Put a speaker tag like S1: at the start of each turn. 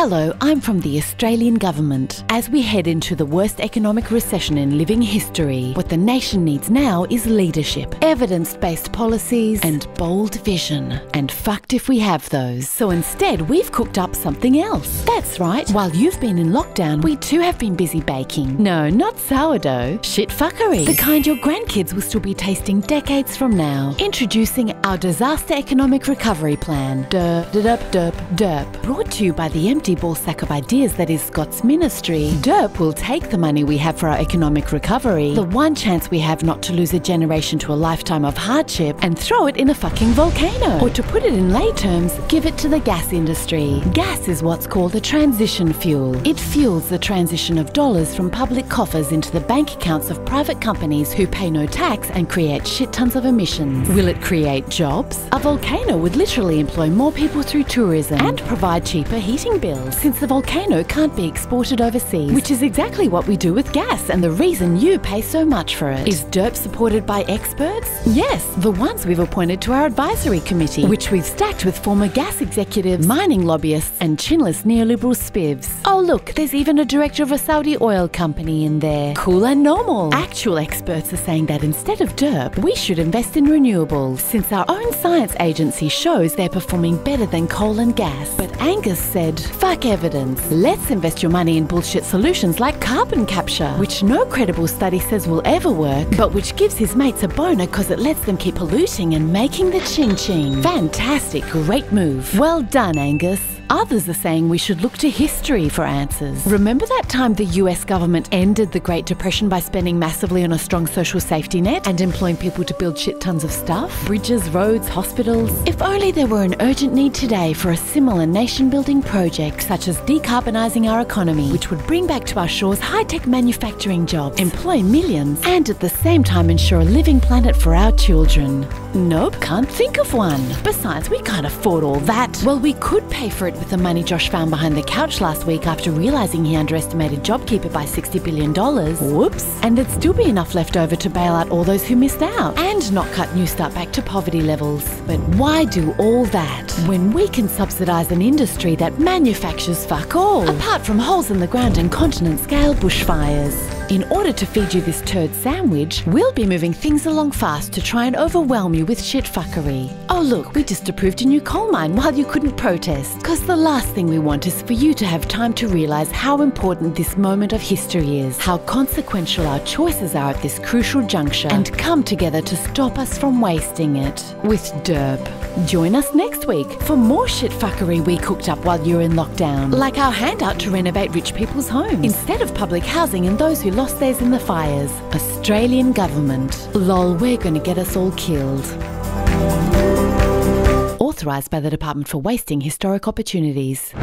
S1: Hello, I'm from the Australian Government. As we head into the worst economic recession in living history, what the nation needs now is leadership, evidence based policies, and bold vision. And fucked if we have those. So instead, we've cooked up something else. That's right, while you've been in lockdown, we too have been busy baking. No, not sourdough, shit fuckery. The kind your grandkids will still be tasting decades from now. Introducing our Disaster Economic Recovery Plan. Derp, derp, derp, derp. Brought to you by the empty ball sack of ideas that is Scott's ministry. Derp will take the money we have for our economic recovery, the one chance we have not to lose a generation to a lifetime of hardship, and throw it in a fucking volcano. Or to put it in lay terms, give it to the gas industry. Gas is what's called a transition fuel. It fuels the transition of dollars from public coffers into the bank accounts of private companies who pay no tax and create shit tons of emissions. Will it create jobs? A volcano would literally employ more people through tourism and provide cheaper heating bills since the volcano can't be exported overseas, which is exactly what we do with gas and the reason you pay so much for it. Is DERP supported by experts? Yes, the ones we've appointed to our advisory committee, which we've stacked with former gas executives, mining lobbyists, and chinless neoliberal spivs. Oh, look, there's even a director of a Saudi oil company in there. Cool and normal. Actual experts are saying that instead of DERP, we should invest in renewables, since our own science agency shows they're performing better than coal and gas. But Angus said, evidence. Let's invest your money in bullshit solutions like carbon capture, which no credible study says will ever work, but which gives his mates a boner because it lets them keep polluting and making the ching ching. Fantastic, great move. Well done, Angus. Others are saying we should look to history for answers. Remember that time the US government ended the Great Depression by spending massively on a strong social safety net and employing people to build shit tons of stuff? Bridges, roads, hospitals? If only there were an urgent need today for a similar nation building project such as decarbonising our economy, which would bring back to our shores high tech manufacturing jobs, employ millions, and at the same time ensure a living planet for our children. Nope, can't think of one. Besides, we can't afford all that. Well, we could pay for it with the money Josh found behind the couch last week after realizing he underestimated JobKeeper by $60 billion. Whoops. And there'd still be enough left over to bail out all those who missed out and not cut Newstart back to poverty levels. But why do all that when we can subsidize an industry that manufactures fuck all, apart from holes in the ground and continent scale bushfires? In order to feed you this turd sandwich, we'll be moving things along fast to try and overwhelm you with shit fuckery. Oh look, we just approved a new coal mine while you couldn't protest. Cause the last thing we want is for you to have time to realise how important this moment of history is, how consequential our choices are at this crucial juncture, and come together to stop us from wasting it. With Derp. Join us next week for more shit fuckery we cooked up while you're in lockdown. Like our handout to renovate rich people's homes instead of public housing and those who lost theirs in the fires. Australian government. Lol, we're gonna get us all killed. Authorised by the Department for Wasting Historic Opportunities.